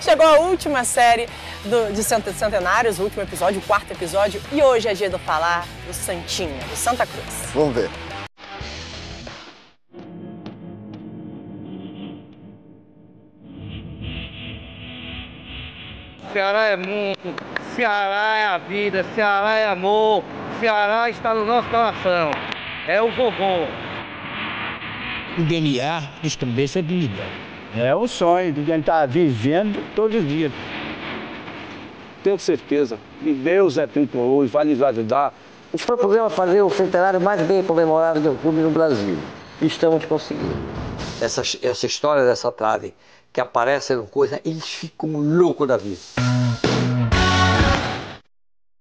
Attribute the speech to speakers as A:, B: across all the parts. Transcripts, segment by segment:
A: Chegou a última série do, de Centenários, o último episódio, o quarto episódio, e hoje é dia de eu falar do Santinho, do Santa Cruz.
B: Vamos ver.
C: Ceará é mundo, Ceará é a vida, Ceará é amor, Ceará está no nosso coração. É o vovô.
D: O DNA de cabeça é vida. É o sonho de quem está vivendo todos os dias. Tenho certeza. E Deus é tempo hoje, vai nos ajudar.
E: A gente foi poder fazer o centenário mais bem comemorado do clube no Brasil. E estamos conseguindo. Essa, essa história dessa trave que aparece no coisa, eles ficam loucos da vida.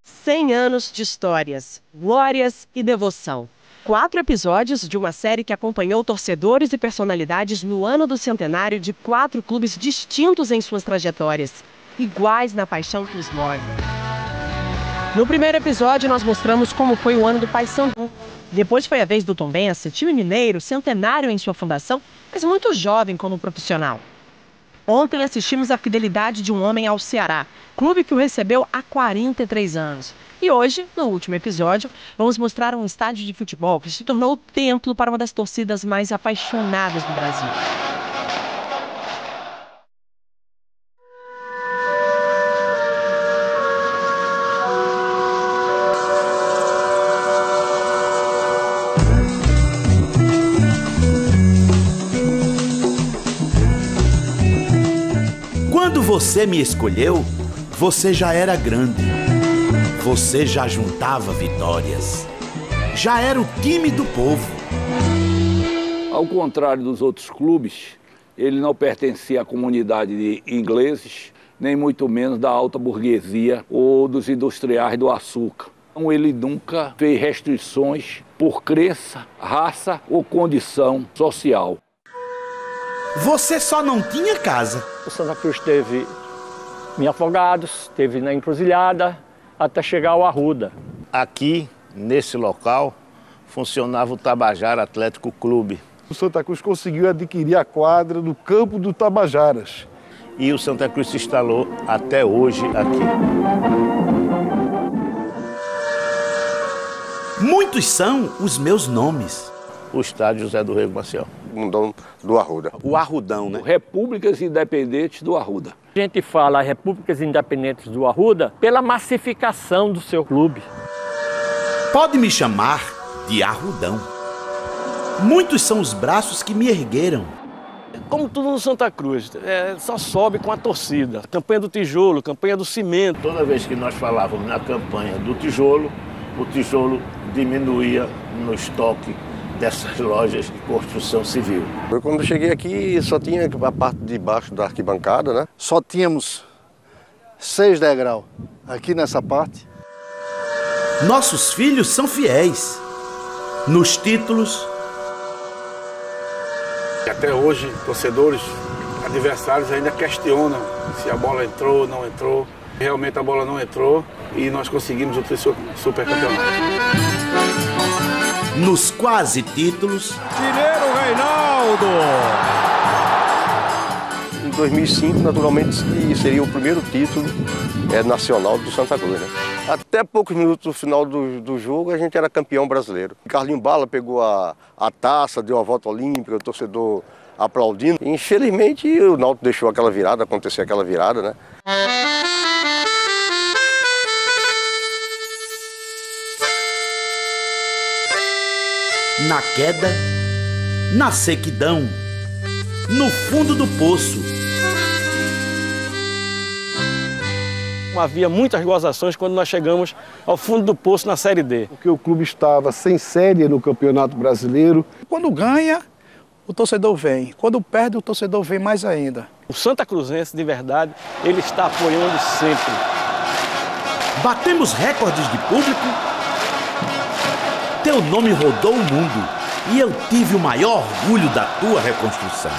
A: 100 anos de histórias, glórias e devoção. Quatro episódios de uma série que acompanhou torcedores e personalidades no ano do centenário de quatro clubes distintos em suas trajetórias, iguais na paixão que os move. No primeiro episódio, nós mostramos como foi o ano do Paysandu. Depois foi a vez do Tombense, time mineiro, centenário em sua fundação, mas muito jovem como profissional. Ontem assistimos a fidelidade de um homem ao Ceará, clube que o recebeu há 43 anos. E hoje, no último episódio, vamos mostrar um estádio de futebol que se tornou o templo para uma das torcidas mais apaixonadas do Brasil.
F: Você me escolheu, você já era grande. Você já juntava vitórias. Já era o time do povo.
G: Ao contrário dos outros clubes, ele não pertencia à comunidade de ingleses, nem muito menos da alta burguesia ou dos industriais do açúcar. Então, ele nunca fez restrições por crença, raça ou condição social.
F: Você só não tinha casa.
H: O Santa Cruz teve em Afogados, teve na Encruzilhada, até chegar ao Arruda.
I: Aqui, nesse local, funcionava o Tabajara Atlético Clube.
J: O Santa Cruz conseguiu adquirir a quadra do campo do Tabajaras.
I: E o Santa Cruz se instalou até hoje aqui.
F: Muitos são os meus nomes.
I: O estádio José do Rego Maciel.
B: Mundão do Arruda.
F: O Arrudão, né?
G: Repúblicas Independentes do Arruda.
H: A gente fala Repúblicas Independentes do Arruda pela massificação do seu clube.
F: Pode me chamar de Arrudão. Muitos são os braços que me ergueram.
K: Como tudo no Santa Cruz, é, só sobe com a torcida. Campanha do tijolo, campanha do cimento.
I: Toda vez que nós falávamos na campanha do tijolo, o tijolo diminuía no estoque dessas lojas de construção civil.
B: Eu, quando eu cheguei aqui, só tinha a parte de baixo da arquibancada, né?
J: Só tínhamos seis degraus aqui nessa parte.
F: Nossos filhos são fiéis. Nos títulos.
L: Até hoje, torcedores, adversários ainda questionam se a bola entrou ou não entrou. Realmente a bola não entrou e nós conseguimos o super campeonato
F: nos quase títulos.
M: Mineiro Reinaldo!
B: Em 2005, naturalmente, seria o primeiro título é, nacional do Santa Cruz. Né? Até poucos minutos do final do, do jogo, a gente era campeão brasileiro. Carlinho Bala pegou a, a taça, deu a volta olímpica, o torcedor aplaudindo. Infelizmente, o Náutico deixou aquela virada, acontecer aquela virada, né?
F: Na queda, na sequidão, no fundo do poço.
K: Havia muitas gozações quando nós chegamos ao fundo do poço na Série D.
J: Porque o clube estava sem série no Campeonato Brasileiro.
M: Quando ganha, o torcedor vem. Quando perde, o torcedor vem mais ainda.
K: O Santa Cruzense, de verdade, ele está apoiando sempre.
F: Batemos recordes de público teu nome rodou o mundo e eu tive o maior orgulho da tua reconstrução.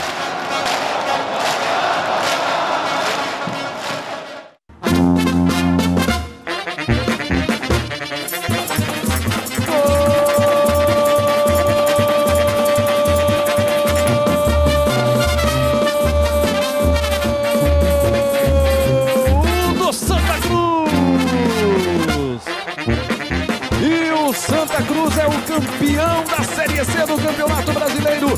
N: Campeão da Série C do Campeonato Brasileiro.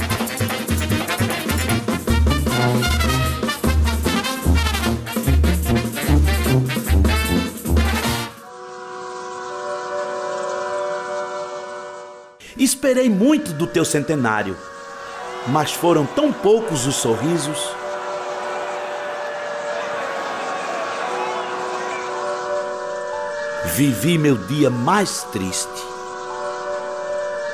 F: Esperei muito do teu centenário, mas foram tão poucos os sorrisos. Vivi meu dia mais triste.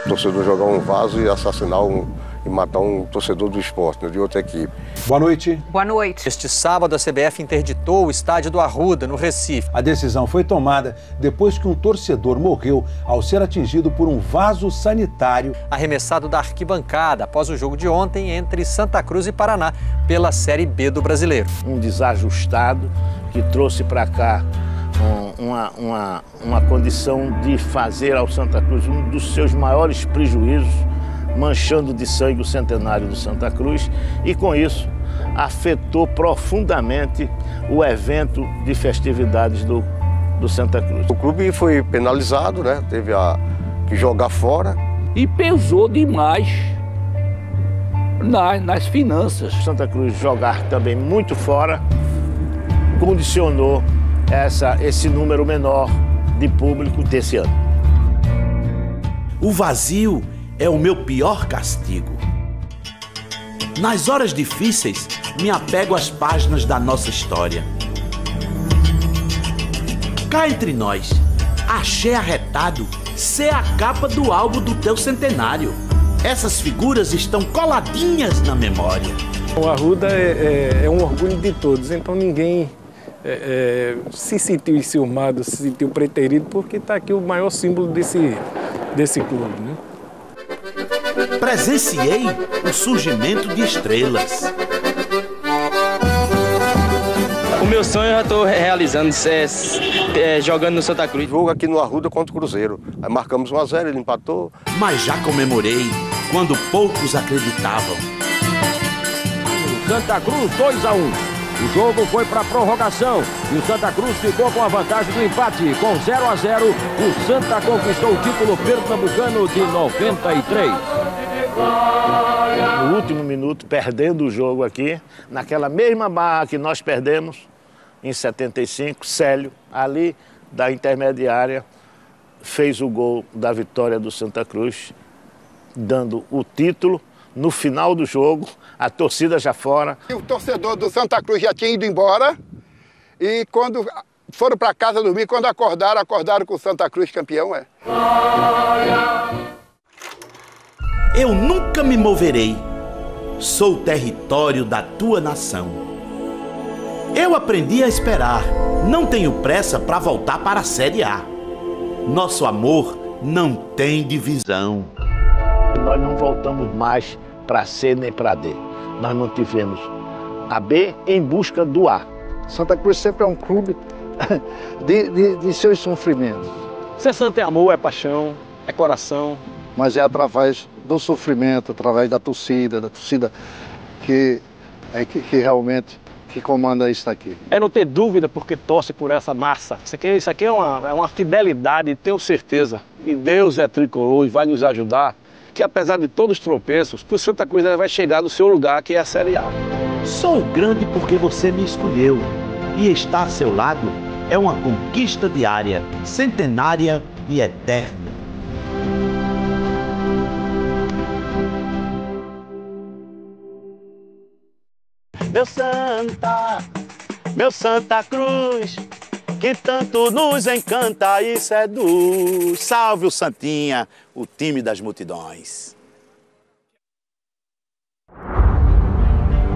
B: Torcedor jogar um vaso e assassinar um, e matar um torcedor do esporte, né, de outra equipe.
O: Boa noite.
P: Boa noite.
O: Este sábado, a CBF interditou o estádio do Arruda, no Recife. A decisão foi tomada depois que um torcedor morreu ao ser atingido por um vaso sanitário arremessado da arquibancada após o jogo de ontem entre Santa Cruz e Paraná pela Série B do Brasileiro.
I: Um desajustado que trouxe para cá uma, uma, uma condição de fazer ao Santa Cruz um dos seus maiores prejuízos manchando de sangue o centenário do Santa Cruz e com isso afetou profundamente o evento de festividades do, do Santa Cruz.
B: O clube foi penalizado, né? teve a, que jogar fora.
G: E pesou demais nas, nas finanças.
I: Santa Cruz jogar também muito fora condicionou essa, esse número menor de público desse ano.
F: O vazio é o meu pior castigo. Nas horas difíceis, me apego às páginas da nossa história. Cá entre nós, achei arretado ser a capa do álbum do teu centenário. Essas figuras estão coladinhas na memória.
Q: O Arruda é, é, é um orgulho de todos, então ninguém é, é, se sentiu enciumado, se sentiu preterido, porque está aqui o maior símbolo desse, desse clube. Né?
F: Presenciei o surgimento de estrelas.
R: O meu sonho eu já estou realizando, é, é, jogando no Santa Cruz.
B: Jogo aqui no Arruda contra o Cruzeiro. Aí marcamos 1x0, ele empatou.
F: Mas já comemorei quando poucos acreditavam.
N: Santa Cruz 2x1. O jogo foi para prorrogação e o Santa Cruz ficou com a vantagem do empate. Com 0 a 0, o Santa conquistou o título pernambucano de 93.
I: No último minuto, perdendo o jogo aqui, naquela mesma barra que nós perdemos em 75, Célio, ali da intermediária, fez o gol da vitória do Santa Cruz, dando o título no final do jogo, a torcida já fora.
S: O torcedor do Santa Cruz já tinha ido embora e quando foram para casa dormir, quando acordaram, acordaram com o Santa Cruz campeão, é.
F: Eu nunca me moverei. Sou o território da tua nação. Eu aprendi a esperar. Não tenho pressa para voltar para a Série A. Nosso amor não tem divisão
I: nós não voltamos mais para C nem para D. Nós não tivemos a B em busca do A.
M: Santa Cruz sempre é um clube de, de, de seus sofrimentos.
K: Ser santo é amor, é paixão, é coração.
M: Mas é através do sofrimento, através da torcida, da torcida que é que, que realmente que comanda isso aqui.
K: É não ter dúvida porque torce por essa massa. Isso aqui, isso aqui é, uma, é uma fidelidade, tenho certeza. E Deus é tricolor e vai nos ajudar que apesar de todos os tropeços, o Santa Cruz vai chegar no seu lugar, que é a Série A.
F: Sou grande porque você me escolheu e estar a seu lado é uma conquista diária, centenária e eterna.
D: Meu Santa, meu Santa Cruz, que tanto nos encanta e seduz. Salve o Santinha, o time das multidões.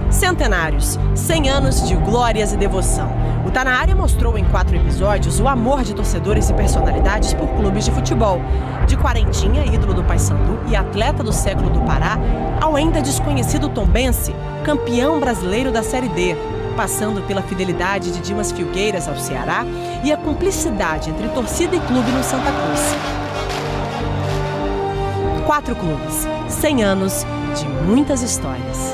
A: Centenários, 100 anos de glórias e devoção. O Tá Na Área mostrou em quatro episódios o amor de torcedores e personalidades por clubes de futebol. De Quarentinha, ídolo do Paysandu e atleta do século do Pará, ao ainda desconhecido Tombense, campeão brasileiro da Série D, passando pela fidelidade de Dimas Filgueiras ao Ceará e a cumplicidade entre torcida e clube no Santa Cruz. Quatro clubes, 100 anos de muitas histórias.